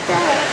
together.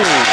Ooh.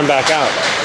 Him back out.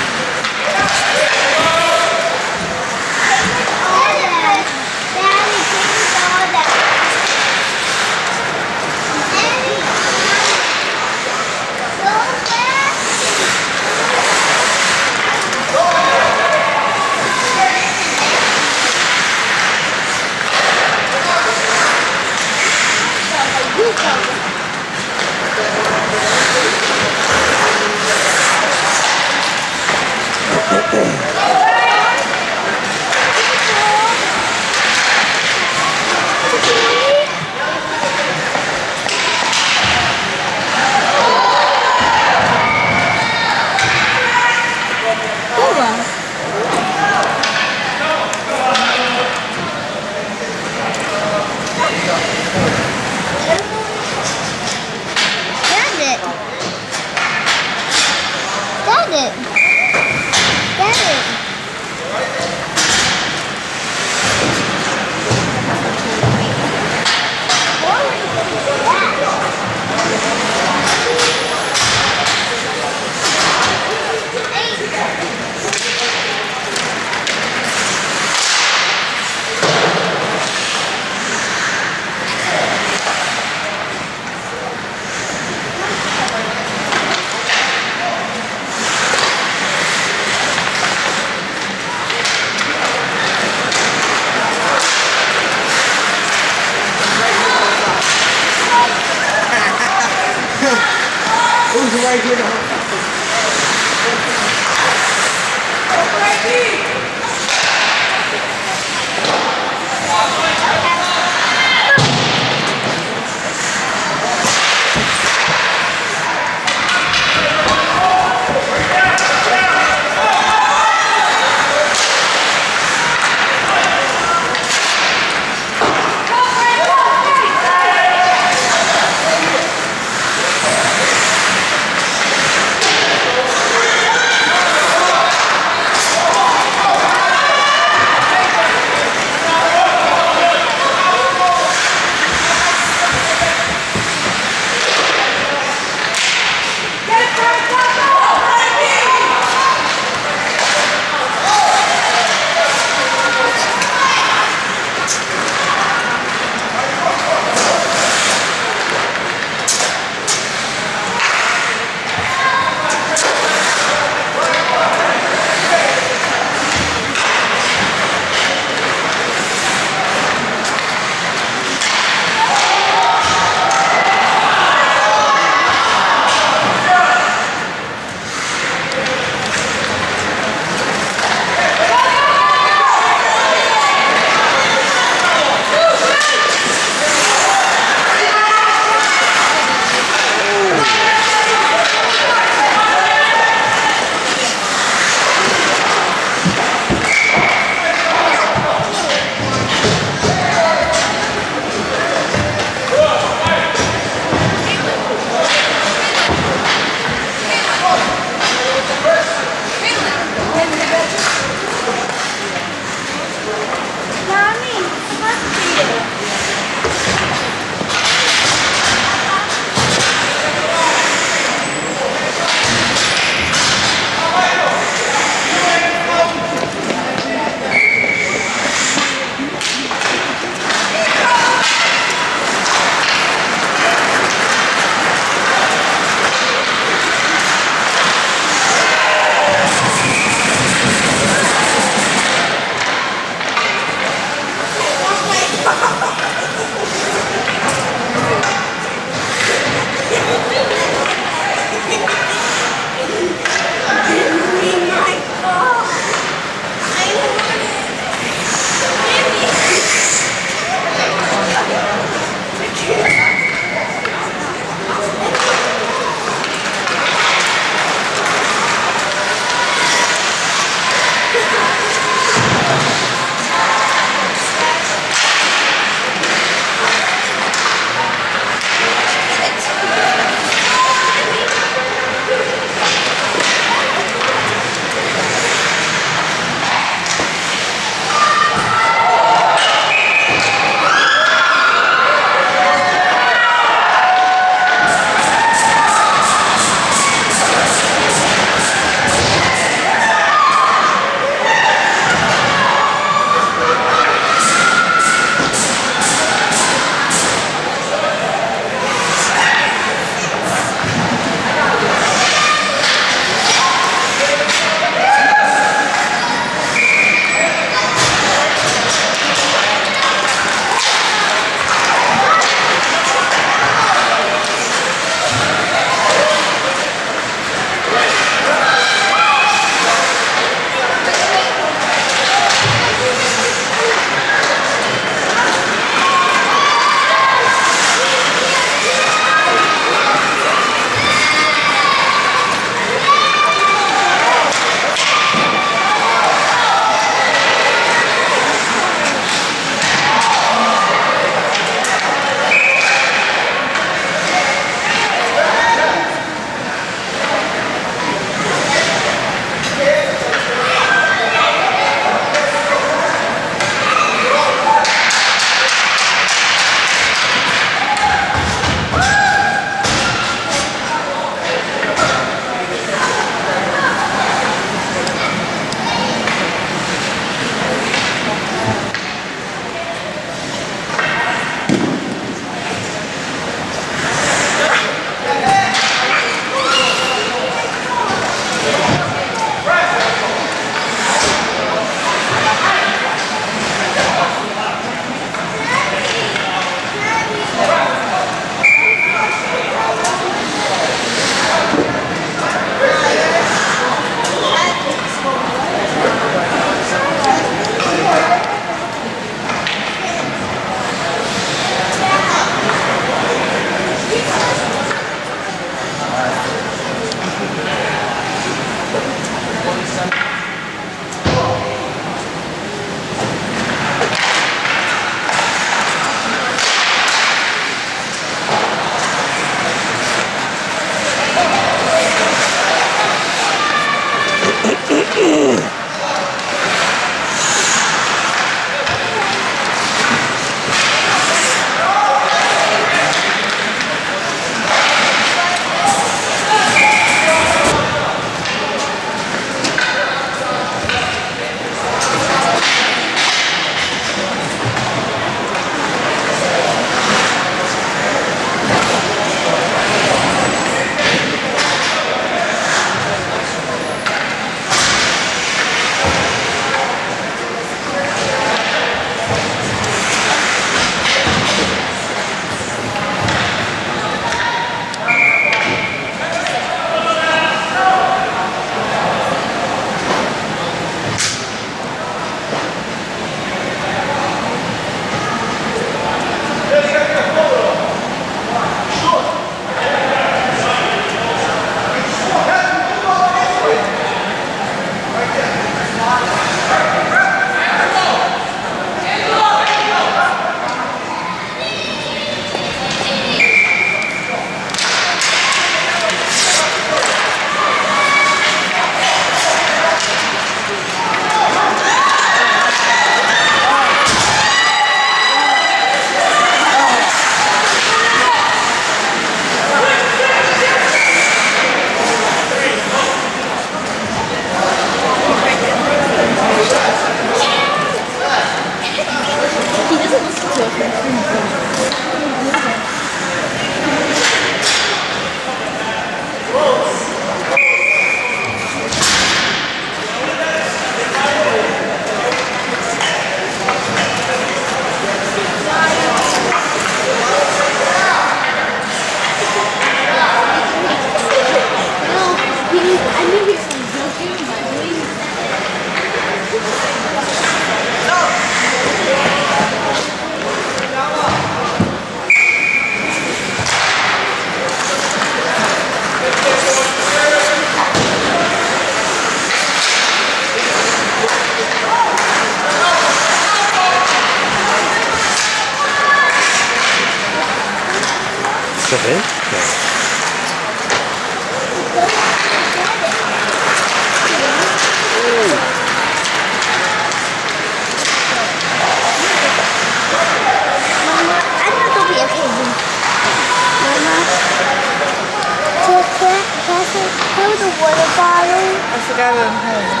Bottle? I forgot it at home.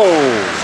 Oh!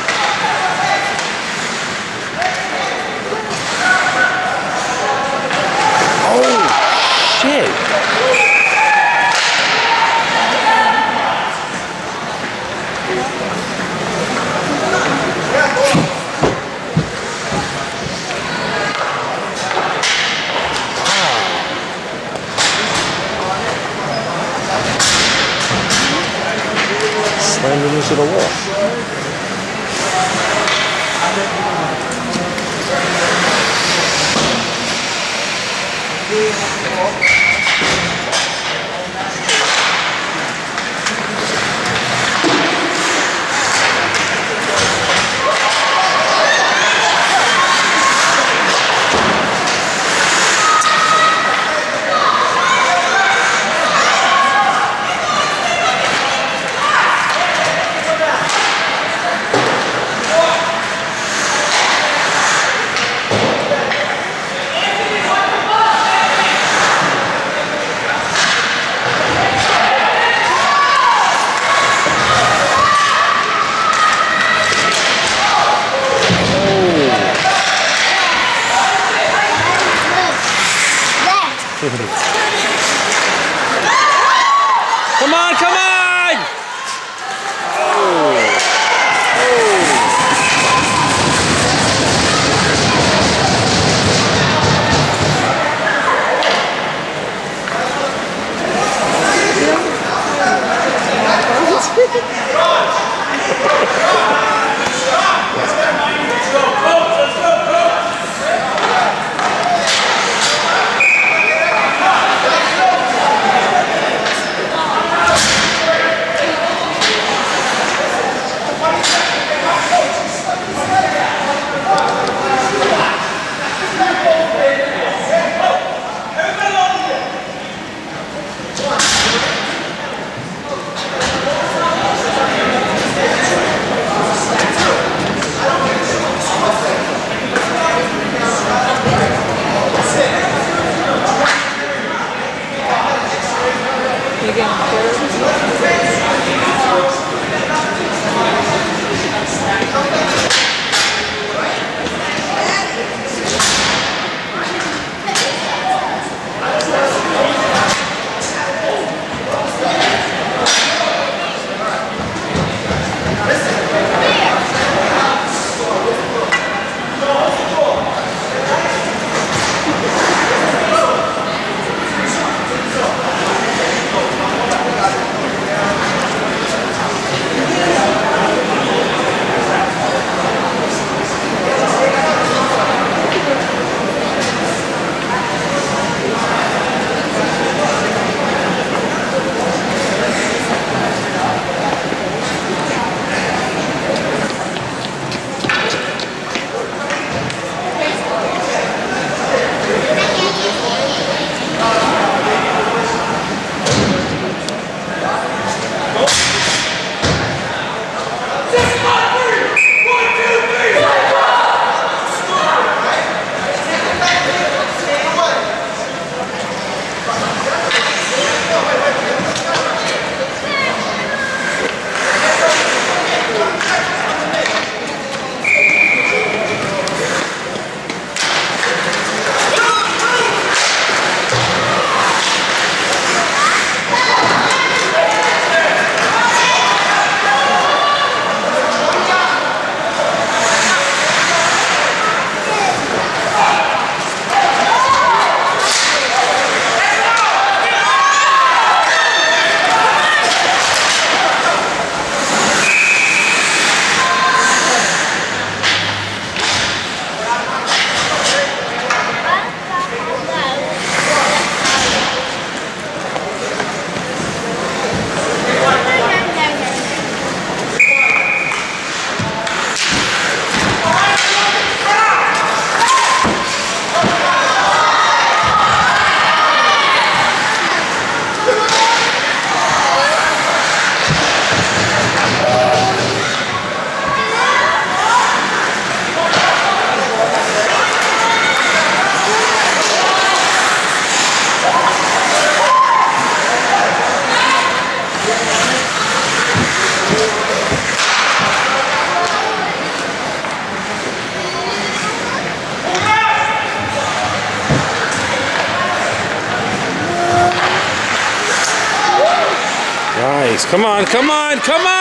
Come on, come on,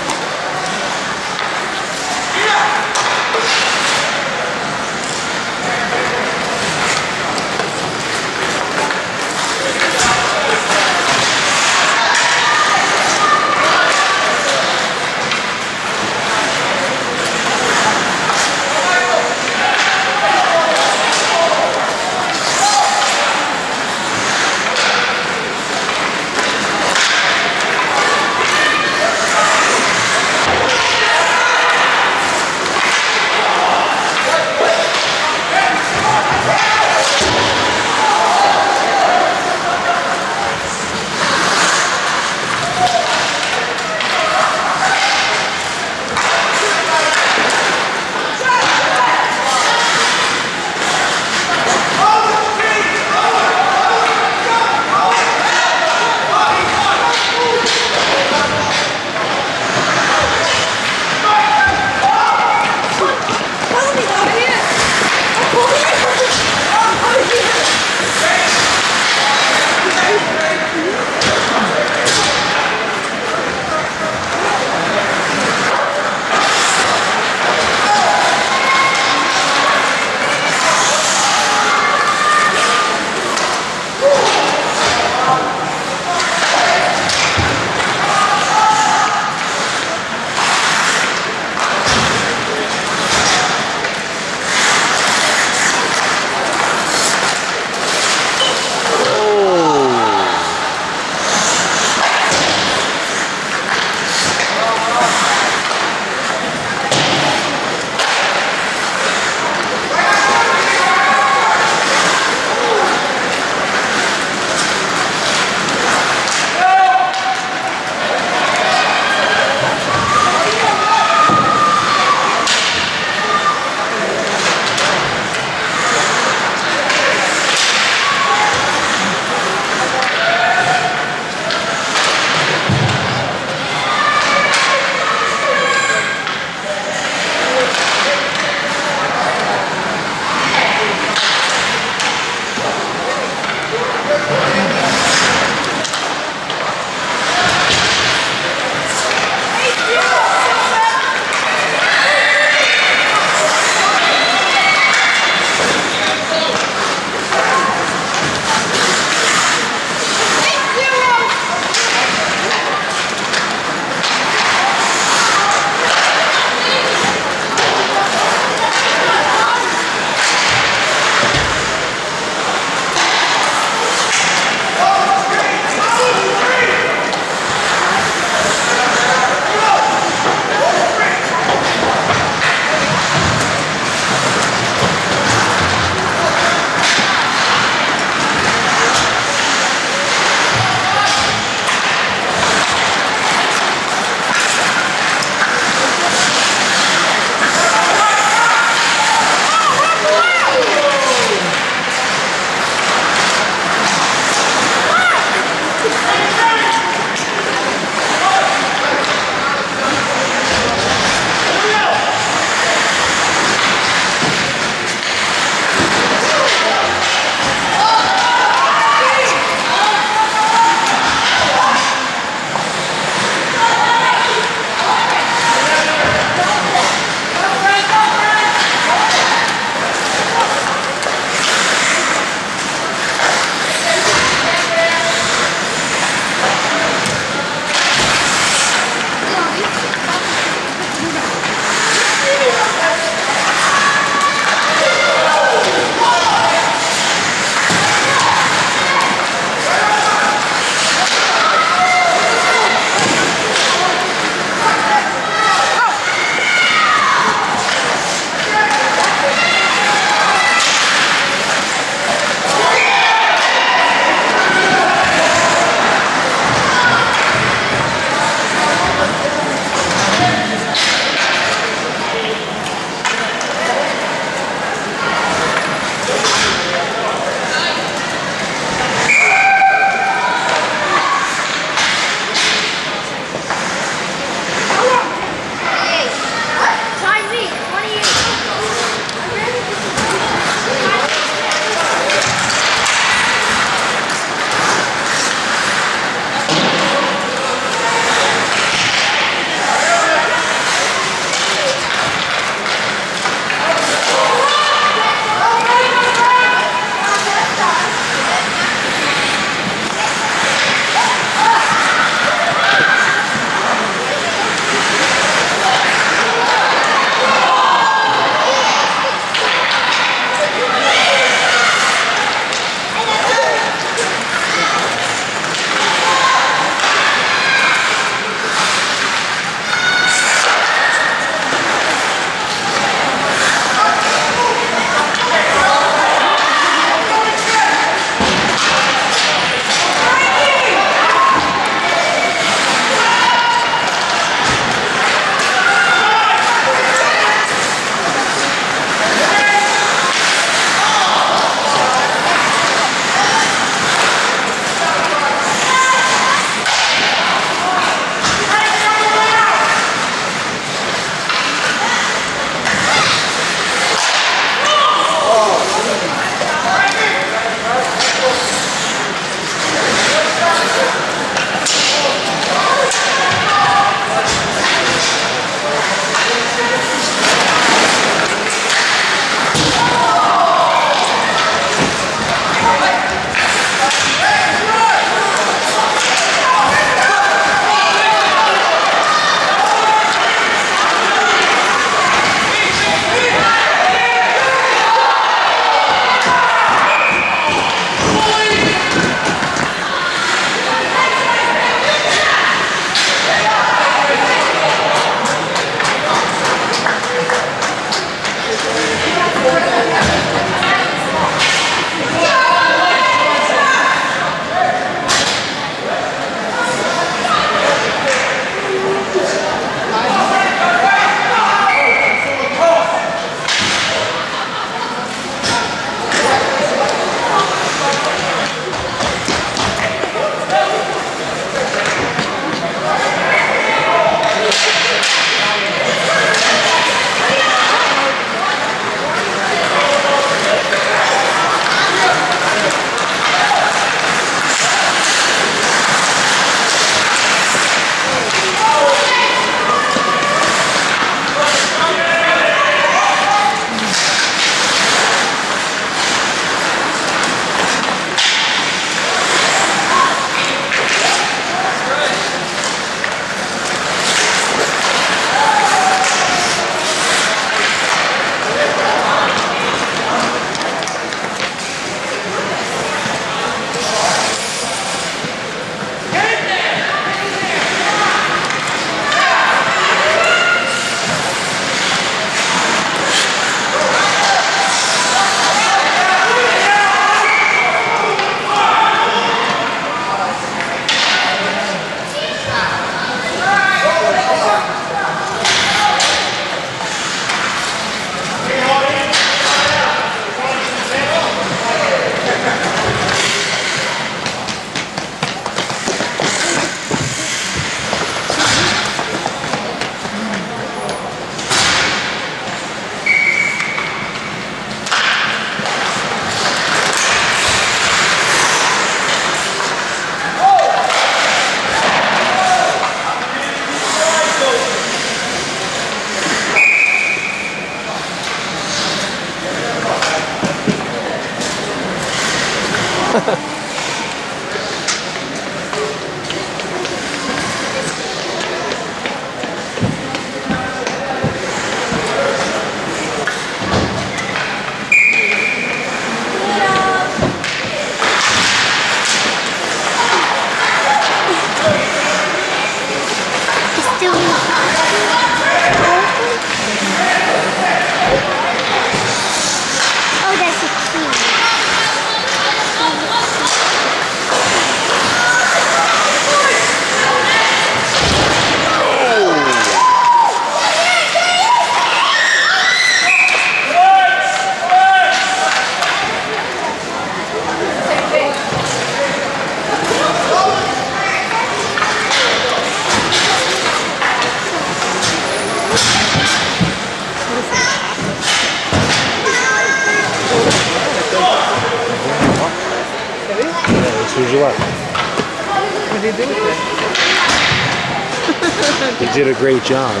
great job.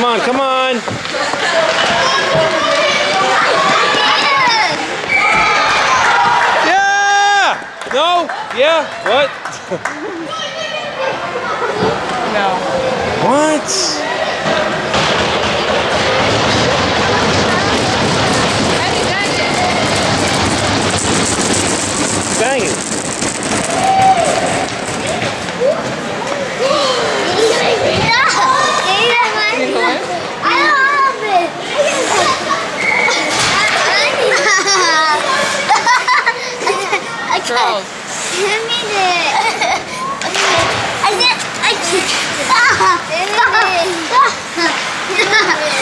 Come on, come on. Yeah! No? Yeah? What? no. What? ¡Ah! ¡Ah! ¡Ah!